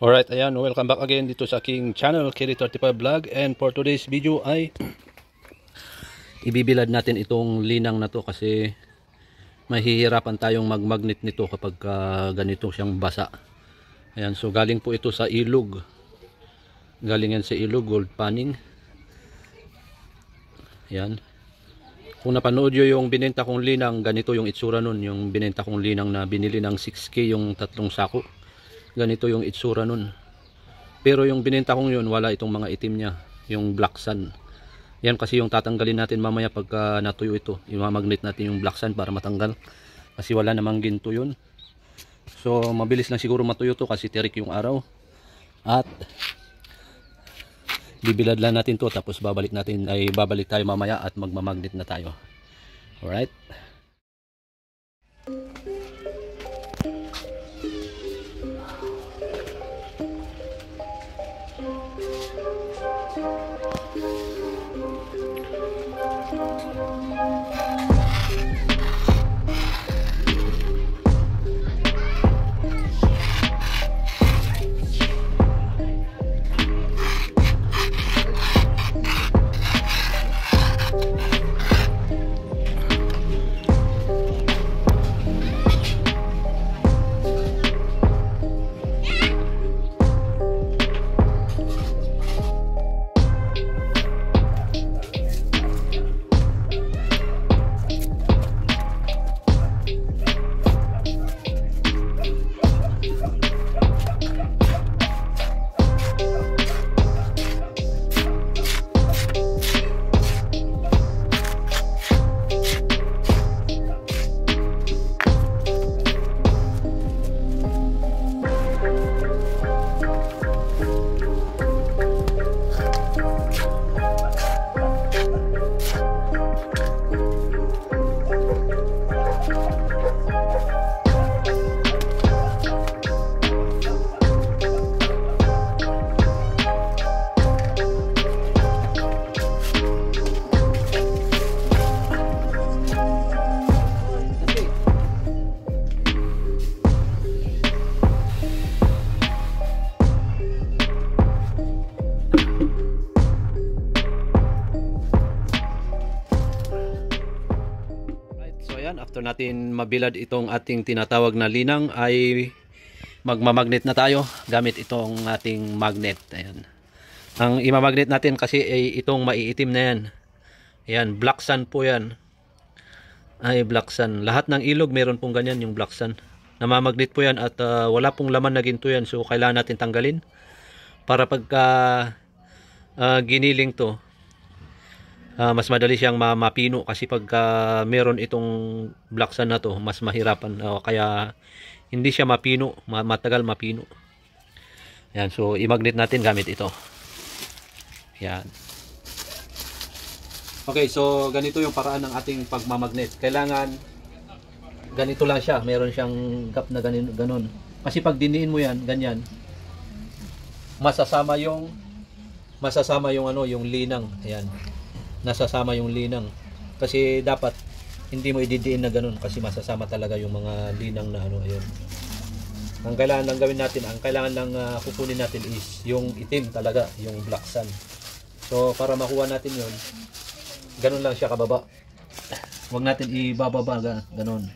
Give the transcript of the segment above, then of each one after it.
Alright, ayan, welcome back again dito sa aking channel, Kiri35 Vlog. And for today's video ay ibibilad natin itong linang na to kasi mahihirapan tayong magmagnet nito kapag uh, ganito siyang basa. Ayan, so galing po ito sa ilog. Galing yan sa ilog, gold panning. Ayan. Kung napanood nyo yung binenta kong linang, ganito yung itsura nun. Yung binenta kong linang na binili ng 6K yung tatlong sako ganito yung itsura nun. Pero yung binenta kong yun wala itong mga itim niya. Yung black sun yan kasi yung tatanggalin natin mamaya pagka natuyo ito. Imamagnet natin yung black sun para matanggal. Kasi wala namang ginto yun. So mabilis lang siguro matuyo to kasi tirik yung araw. At bibilad lang natin to tapos babalik natin ay babalik tayo mamaya at magmamagnet na tayo. Alright after natin mabilad itong ating tinatawag na linang ay magmamagnet na tayo gamit itong ating magnet. Ayan. Ang imamagnet natin kasi ay itong maiitim na yan. Ayan black sun po yan. Ay black sun lahat ng ilog meron pong ganyan yung black sun namamagnet po yan at uh, wala pong laman na ginto yan so kailangan natin tanggalin para pagka uh, giniling to uh, mas madali siyang mapino kasi pagka uh, meron itong black sun na to mas mahirapan. Uh, kaya hindi siya mapino matagal mapino. Yan so i-magnet natin gamit ito. Yan. Okay so ganito yung paraan ng ating pagmamagnet. Kailangan ganito lang siya. Meron siyang gap na ganin, ganun. Kasi pag diniin mo yan ganyan masasama yung masasama yung ano yung linang. Ayan nasasama yung linang. Kasi dapat hindi mo ididiin na ganun kasi masasama talaga yung mga linang na ano ayun. Ang kailangan lang gawin natin, ang kailangan lang uh, kukunin natin is yung itim talaga, yung black sun. So para makuha natin yon ganun lang siya kababa. Huwag natin ibababa ganun.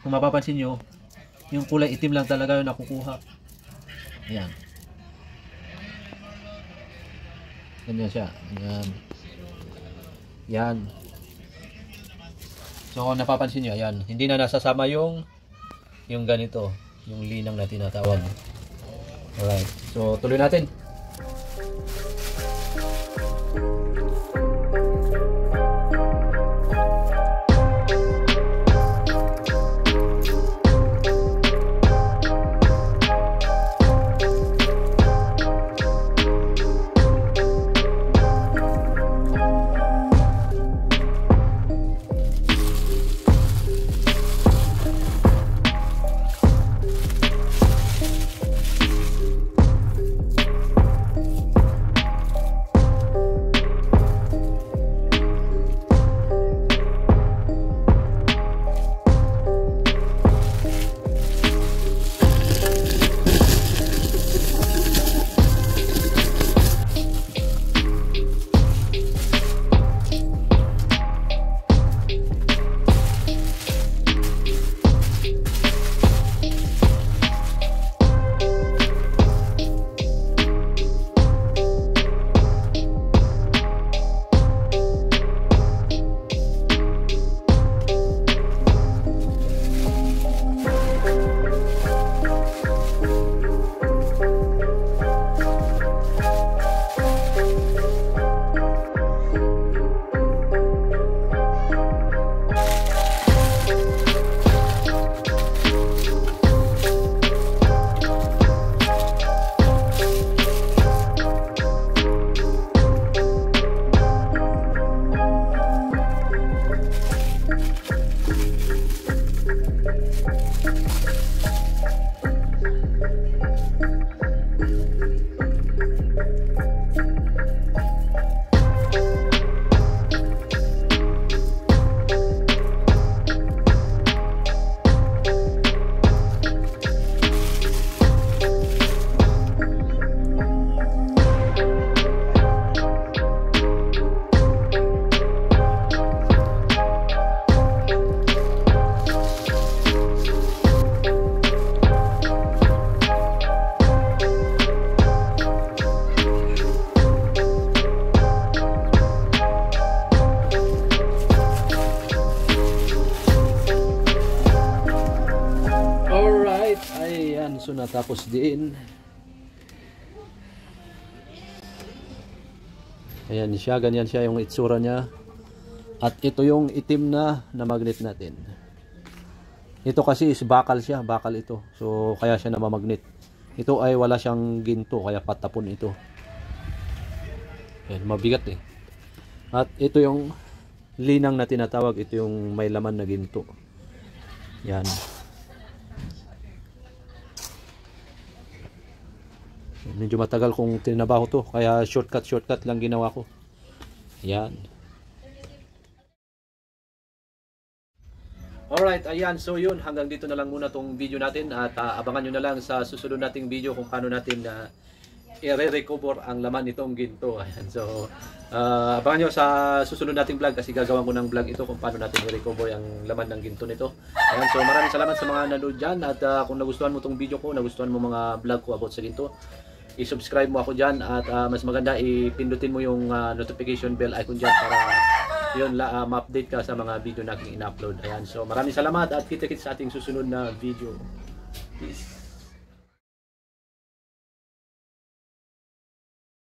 Kung mapapansin nyo, yung kulay itim lang talaga yung nakukuha. Ayan. Ganyan siya. Ayan. Yan. So kung napapansin nyo, ayan, hindi na nasasama yung yung ganito, yung linang na tinatawag. Alright. So tuloy natin. Tapos din, ayan siya, ganyan siya yung itsura niya. At ito yung itim na na magnet natin. Ito kasi is bakal siya, bakal ito. So kaya siya namamagnet. Ito ay wala siyang ginto, kaya patapon ito. Ayan, mabigat eh. At ito yung linang na tinatawag, ito yung may laman na ginto. Yan. Medyo matagal kong tinabaho to, kaya shortcut shortcut lang ginawa ko. Yan. Alright, ayan. So yun, hanggang dito na lang muna tong video natin at ah, abangan nyo na lang sa susunod nating video kung paano natin na i-recover ang laman nitong ginto. Ayan. So, ah, abangan nyo sa susunod nating vlog kasi gagawin ko ng vlog ito kung paano natin i-recover ang laman ng ginto nito. Ayan. So, maraming salamat sa mga nanood dyan at ah, kung nagustuhan mo tong video ko, nagustuhan mo mga vlog ko about sa ginto, i-subscribe mo ako dyan at ah, mas maganda ipindutin mo yung ah, notification bell icon dyan para yun ah, ma-update ka sa mga video na aking in-upload. Ayan. So maraming salamat at kita-kits sa ating susunod na video. Peace.